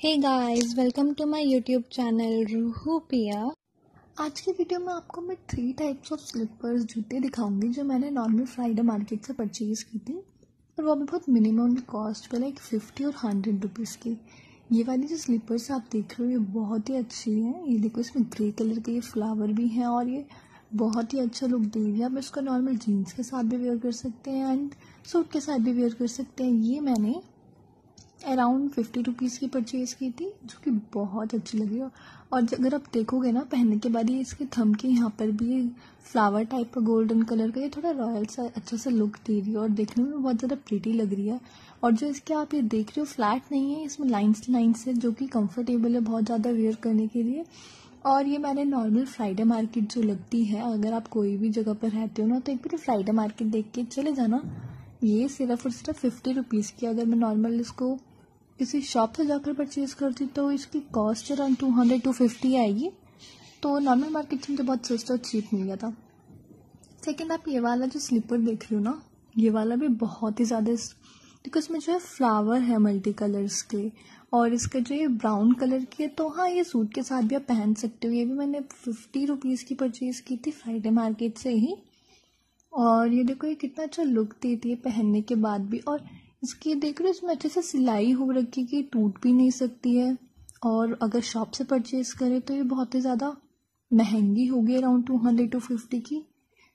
Hey guys welcome to my YouTube channel Ruhu Piya आज की video में आपको मैं थ्री टाइप्स ऑफ़ स्लीपर्स जूते दिखाऊँगी जो मैंने नॉर्मल फ्राइडे मार्केट से परचेज़ की थी। और वो भी बहुत मिनिमम कॉस्ट पे लाइक फिफ्टी और हंड्रेड रुपीज़ की। ये वाली जो स्लीपर्स आप देख रहे हो, ये बहुत ही अच्छी है। ये देखो, इसमें ग्रे कलर के ये फ्लावर भी हैं और ये बहुत ही अच्छा लुक दे रही है आप इसको नॉर्मल जीन्स के साथ भी वेयर कर सकते हैं एंड सूट के साथ भी वेयर कर सकते हैं। ये मैंने अराउंड फिफ्टी रुपीज़ की परचेज़ की थी, जो कि बहुत अच्छी लगी। और अगर आप देखोगे ना, पहनने के बाद ये इसके थम के यहाँ पर भी फ्लावर टाइप का गोल्डन कलर का ये थोड़ा रॉयल सा अच्छा सा लुक दे रही है और देखने में बहुत ज़्यादा प्रीटी लग रही है। और जो इसके आप ये देख रहे हो फ्लैट नहीं है, इसमें लाइन्स लाइन्स है, जो कि कंफर्टेबल है बहुत ज़्यादा वेयर करने के लिए। और ये मैंने नॉर्मल फ्राइडे मार्केट जो लगती है, अगर आप कोई भी जगह पर रहते हो ना तो एक बार फ्राइडे मार्केट देख के चले जाना। ये सिर्फ़ और सिर्फ़ फिफ्टी रुपीज़ की अगर मैं नॉर्मल इसको किसी शॉप से जाकर परचेज़ करती तो इसकी cost around two hundred to fifty आएगी तो नॉर्मल मार्केट से मुझे बहुत सस्ता और चीप मिल गया था। सेकेंड आप ये वाला जो स्लीपर देख रहे हो ना, ये वाला भी बहुत ही ज़्यादा देखो इसमें जो है फ्लावर है मल्टी कलर्स के, और इसका जो ये ब्राउन कलर की है तो हाँ ये सूट के साथ भी आप पहन सकते हो। ये भी मैंने फिफ्टी रुपीज़ की परचेज़ की थी फ्राइडे मार्केट से ही। और ये देखो, ये कितना अच्छा लुक देती है पहनने के बाद भी। और इसकी देख रहे हो इसमें अच्छे से सिलाई हो रखी कि टूट भी नहीं सकती है। और अगर शॉप से परचेज करें तो ये बहुत ही ज़्यादा महँगी होगी around two hundred to fifty की।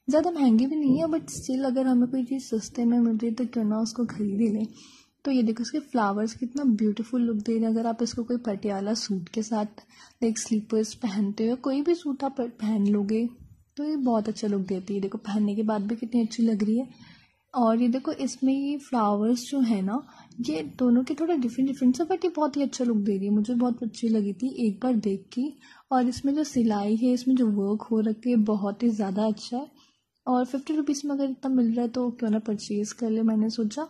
ज़्यादा महँगी भी नहीं है बट स्टिल अगर हमें कोई चीज़ सस्ते में मिल रही है तो क्यों ना उसको खरीद ही लें। तो ये देखो, इसके फ्लावर्स कितना ब्यूटीफुल लुक दे रहे हैं। अगर आप इसको कोई पटियाला सूट के साथ लाइक स्लीपर्स पहनते हो, कोई भी सूट आप पहन लोगे तो ये बहुत अच्छा लुक देती है। देखो, पहनने के बाद भी कितनी अच्छी लग रही है। और ये देखो, इसमें ये फ्लावर्स जो है ना, ये दोनों के थोड़ा डिफरेंट डिफरेंट से बट ये बहुत ही अच्छा लुक दे रही है। मुझे बहुत अच्छी लगी थी एक बार देख के। और इसमें जो सिलाई है, इसमें जो वर्क हो रखी है, बहुत ही ज़्यादा अच्छा है। और फिफ्टी रुपीज़ में अगर इतना मिल रहा है तो क्यों ना परचेज़ कर ले, मैंने सोचा।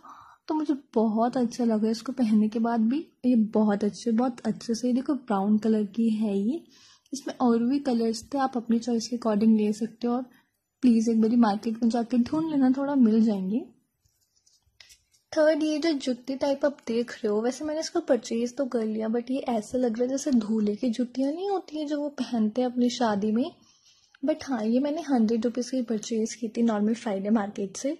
तो मुझे बहुत अच्छा लगा इसको पहनने के बाद भी। ये बहुत अच्छे बहुत अच्छे से देखो ब्राउन कलर की है ये। इसमें और भी कलर्स थे, आप अपनी चॉइस के अकॉर्डिंग ले सकते हो। और प्लीज़ एक बारी मार्केट में जाके ढूंढ लेना, थोड़ा मिल जाएँगे। थर्ड ये जो जुत्ती टाइप आप देख रहे हो, वैसे मैंने इसको परचेज तो कर लिया बट ये ऐसा लग रहा है जैसे धूले की जुतियाँ नहीं होती हैं जो वो पहनते हैं अपनी शादी में। बट हाँ ये मैंने हंड्रेड रुपीज़ की परचेज़ की थी नॉर्मल फ्राइडे मार्केट से।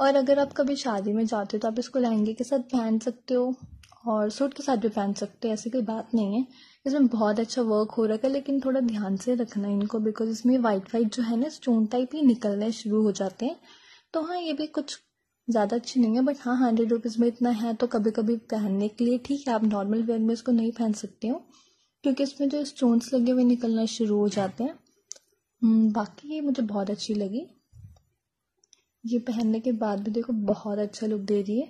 और अगर आप कभी शादी में जाते हो तो आप इसको लहंगे के साथ पहन सकते हो। और सूट के साथ भी पहन सकते हैं ऐसी कोई बात नहीं है। इसमें बहुत अच्छा वर्क हो रखा है लेकिन थोड़ा ध्यान से रखना इनको बिकॉज़ इसमें वाइट वाइट जो है ना स्टोन टाइप ही निकलने शुरू हो जाते हैं। तो हाँ ये भी कुछ ज़्यादा अच्छी नहीं है बट हाँ हंड्रेड रुपीज़ में इतना है तो कभी कभी पहनने के लिए ठीक है आप नॉर्मल वेयर में इसको नहीं पहन सकते हो क्योंकि इसमें जो स्टोन्स लगे हुए निकलना शुरू हो जाते हैं। हम्म, बाकी ये मुझे बहुत अच्छी लगी। ये पहनने के बाद भी देखो बहुत अच्छा लुक दे रही है।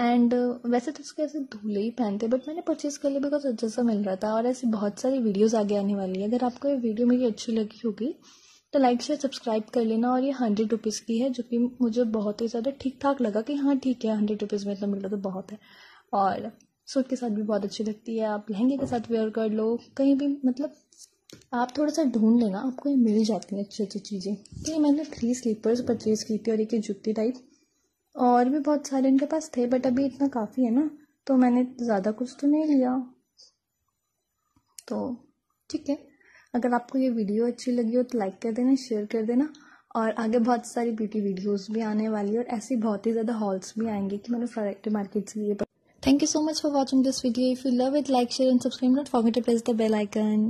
एंड uh, वैसे तो उसके ऐसे धूले ही पहनते बट मैंने परचेज़ कर लिया बिकॉज़ अच्छा सा मिल रहा था और ऐसी बहुत सारी वीडियोज़ आगे आने वाली है। अगर आपको ये वीडियो मेरी अच्छी लगी होगी तो लाइक शेयर सब्सक्राइब कर लेना और ये हंड्रेड रुपीज़ की है जो कि मुझे बहुत ही ज़्यादा ठीक ठाक लगा कि हाँ ठीक है हंड्रेड रुपीज़ में इतना मिल रहा तो बहुत है। और सूट के साथ भी बहुत अच्छी लगती है आप लहंगे के साथ वेयर कर लो कहीं भी मतलब आप थोड़ा सा ढूंढ लेना आपको ये मिल जाती हैं अच्छी अच्छी चीज़ें। तो ये मैंने थ्री स्लीपर्स परचेज़ की थी और एक जुत्ती टाइप और भी बहुत सारे इनके पास थे बट अभी इतना काफ़ी है ना तो मैंने ज़्यादा कुछ तो नहीं लिया। तो ठीक है। अगर आपको ये वीडियो अच्छी लगी हो तो लाइक कर देना शेयर कर देना, और आगे बहुत सारी ब्यूटी वीडियोस भी आने वाली है और ऐसी बहुत ही ज़्यादा हॉल्स भी आएँगे कि मैंने फ्राइडे मार्केट से लिए thank you so much for watching this video if you love it like share and subscribe not forget to press the bell icon